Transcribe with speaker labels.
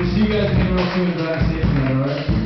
Speaker 1: We'll see you guys again real soon, backstage, alright?